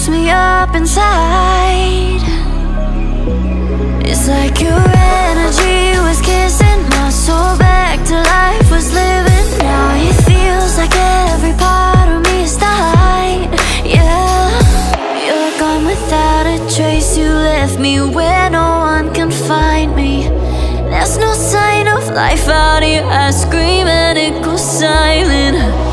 locks me up inside. It's like your energy was kissing my soul back to life Was living. Now It feels like every part of me is dying. Yeah You're gone without a trace. You left me where no one can find me. There's no sign of life out here. I scream and it goes silent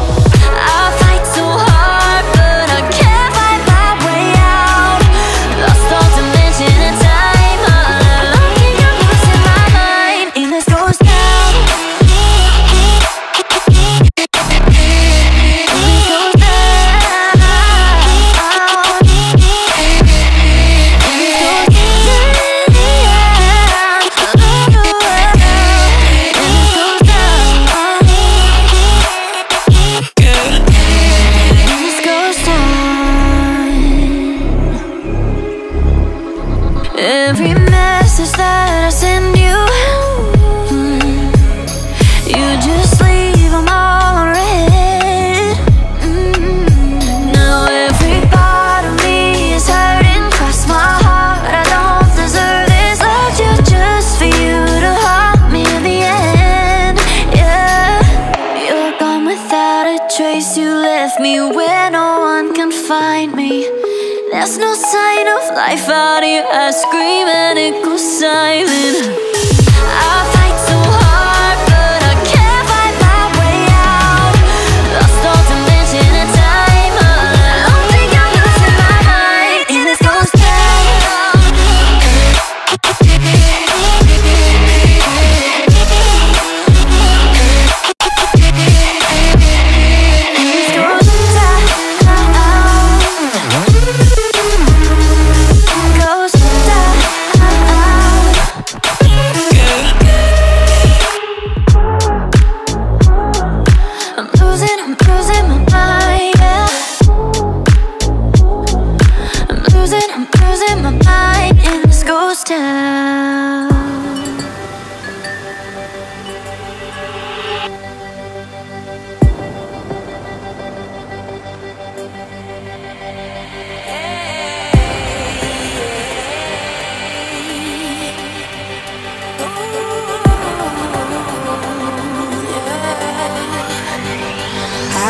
out here I scream and it goes silent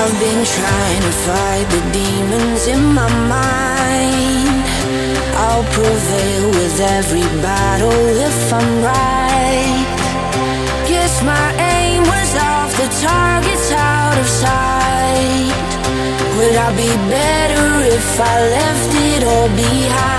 I've been trying to fight the demons in my mind. I'll prevail with every battle if I'm right. Guess my aim was off, the target's out of sight. Would I be better if I left it all behind?